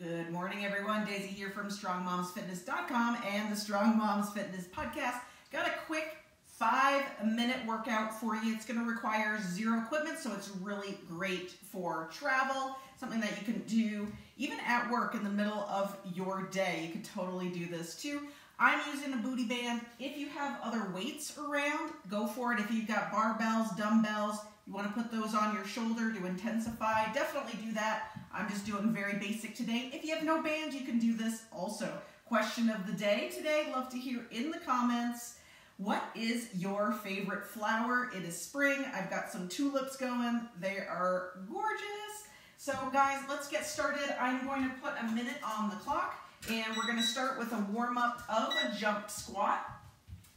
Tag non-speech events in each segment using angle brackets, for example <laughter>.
Good morning, everyone. Daisy here from StrongMomsFitness.com and the Strong Moms Fitness Podcast. Got a quick five minute workout for you. It's going to require zero equipment, so it's really great for travel. Something that you can do even at work in the middle of your day. You can totally do this too. I'm using a booty band. If you have other weights around, go for it. If you've got barbells, dumbbells, you want to put those on your shoulder to intensify, definitely do that. I'm just doing very basic today. If you have no band, you can do this also. Question of the day today, love to hear in the comments. What is your favorite flower? It is spring. I've got some tulips going. They are gorgeous. So guys, let's get started. I'm going to put a minute on the clock and we're gonna start with a warm up of a jump squat.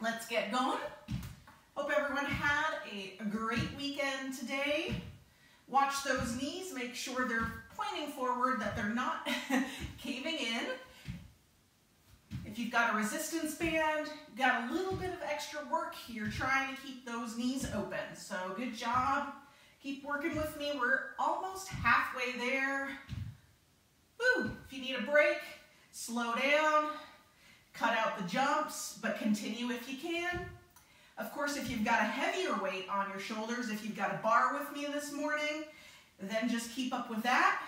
Let's get going. Hope everyone had a great weekend today. Watch those knees, make sure they're pointing forward, that they're not <laughs> caving in. If you've got a resistance band, got a little bit of extra work here trying to keep those knees open. So good job. Keep working with me. We're almost halfway there. Woo! If you need a break, slow down, cut out the jumps, but continue if you can. Of course, if you've got a heavier weight on your shoulders, if you've got a bar with me this morning, then just keep up with that.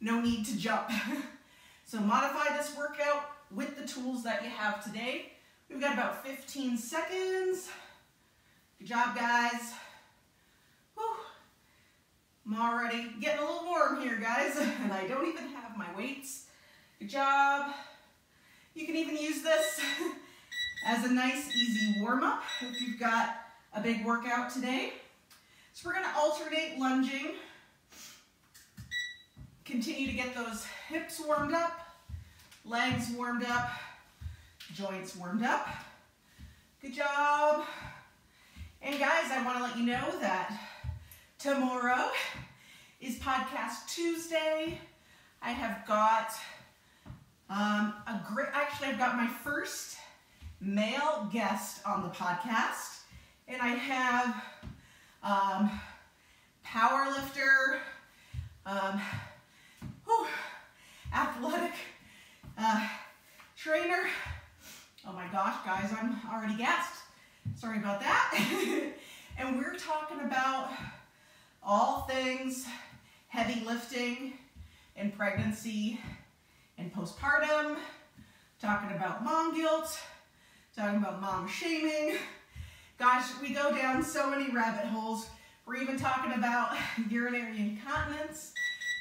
No need to jump. <laughs> so modify this workout with the tools that you have today. We've got about 15 seconds. Good job, guys. Whew. I'm already getting a little warm here, guys, <laughs> and I don't even have my weights. Good job. You can even use this <laughs> as a nice easy warm up if you've got a big workout today. So we're gonna alternate lunging. Continue to get those hips warmed up, legs warmed up, joints warmed up. Good job. And guys, I wanna let you know that tomorrow is Podcast Tuesday. I have got um, a great, actually I've got my first male guest on the podcast. And I have um, power lifter, um, whew, athletic uh, trainer. Oh my gosh, guys, I'm already gassed. Sorry about that. <laughs> and we're talking about all things heavy lifting and pregnancy and postpartum, talking about mom guilt, talking about mom shaming. Gosh, we go down so many rabbit holes. We're even talking about <laughs> urinary incontinence.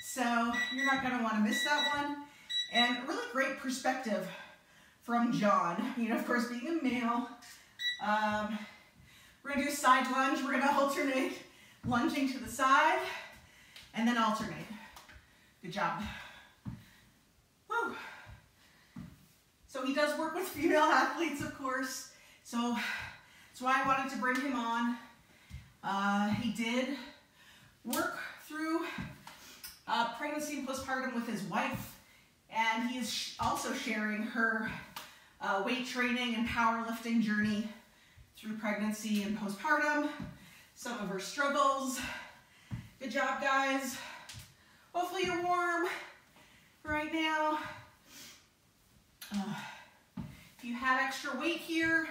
So you're not gonna wanna miss that one. And really great perspective from John. You know, of course, being a male. Um, we're gonna do side lunge. We're gonna alternate lunging to the side and then alternate. Good job. Woo. So he does work with female athletes, of course. So that's why I wanted to bring him on. Uh, he did work through uh, pregnancy and postpartum with his wife, and he is sh also sharing her uh, weight training and powerlifting journey through pregnancy and postpartum, some of her struggles. Good job, guys. Hopefully you're warm right now. Uh, if you have extra weight here,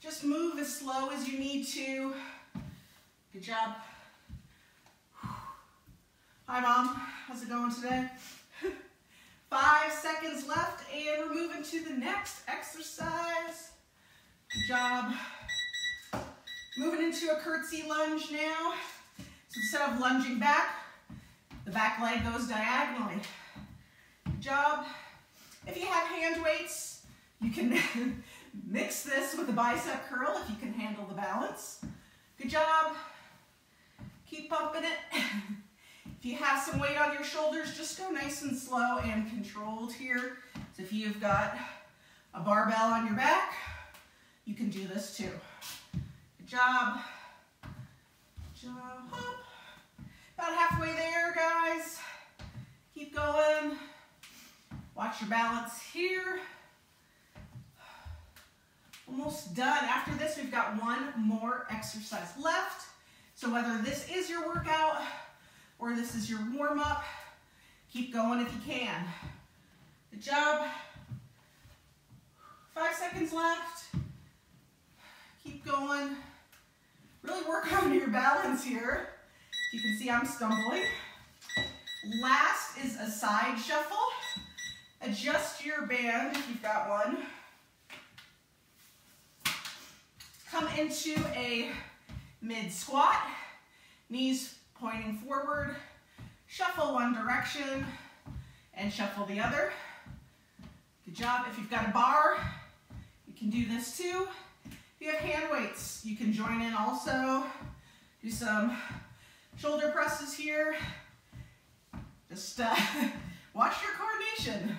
just move as slow as you need to. Good job. Hi, Mom. How's it going today? Five seconds left, and we're moving to the next exercise. Good job. Moving into a curtsy lunge now. So instead of lunging back, the back leg goes diagonally. Good job. If you have hand weights, you can <laughs> mix this with a bicep curl if you can handle the balance. Good job. Keep pumping it. <laughs> If you have some weight on your shoulders, just go nice and slow and controlled here. So if you've got a barbell on your back, you can do this too. Good job. Job. About halfway there, guys. Keep going. Watch your balance here. Almost done. After this, we've got one more exercise left. So whether this is your workout or this is your warm-up, Keep going if you can. Good job. Five seconds left. Keep going. Really work on your balance here. You can see I'm stumbling. Last is a side shuffle. Adjust your band if you've got one. Come into a mid squat, knees pointing forward. Shuffle one direction and shuffle the other. Good job. If you've got a bar, you can do this too. If you have hand weights, you can join in also. Do some shoulder presses here. Just uh, <laughs> watch your coordination.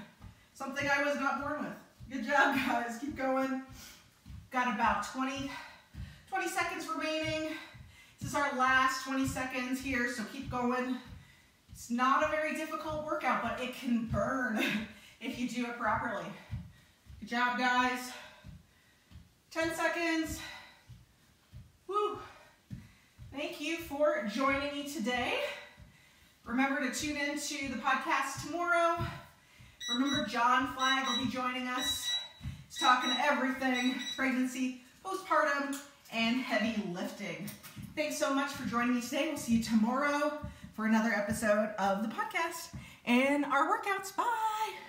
Something I was not born with. Good job, guys. Keep going. Got about 20, 20 seconds remaining. This is our last 20 seconds here, so keep going. It's not a very difficult workout, but it can burn <laughs> if you do it properly. Good job, guys. 10 seconds. Woo. Thank you for joining me today. Remember to tune in to the podcast tomorrow. Remember, John Flagg will be joining us. He's talking everything pregnancy, postpartum, and heavy lifting. Thanks so much for joining me today. We'll see you tomorrow for another episode of the podcast and our workouts. Bye.